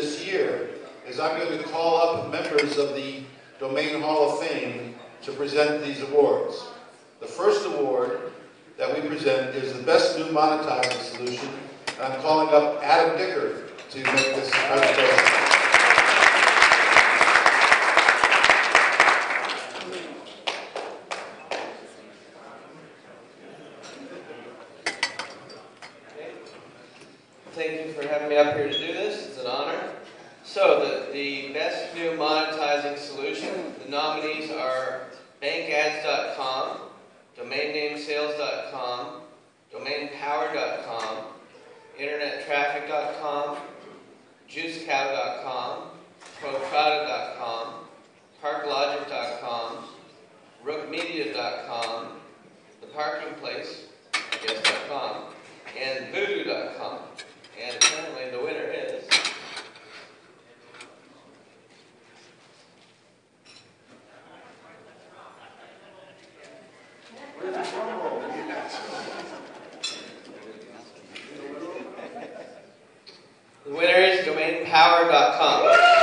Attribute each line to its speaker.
Speaker 1: this year is I'm going to call up members of the Domain Hall of Fame to present these awards. The first award that we present is the Best New Monetizing Solution, I'm calling up Adam Dicker to make this presentation.
Speaker 2: Thank you for having me up here to do this. It's an honor. So, the, the best new monetizing solution, the nominees are bankads.com, domainnamesales.com, domainpower.com, internettraffic.com, juicecow.com, protrada.com, parklogic.com, rookmedia.com, the parking place, I guess.com, and voodoo.com. And apparently the winner is. The winner is domainpower.com.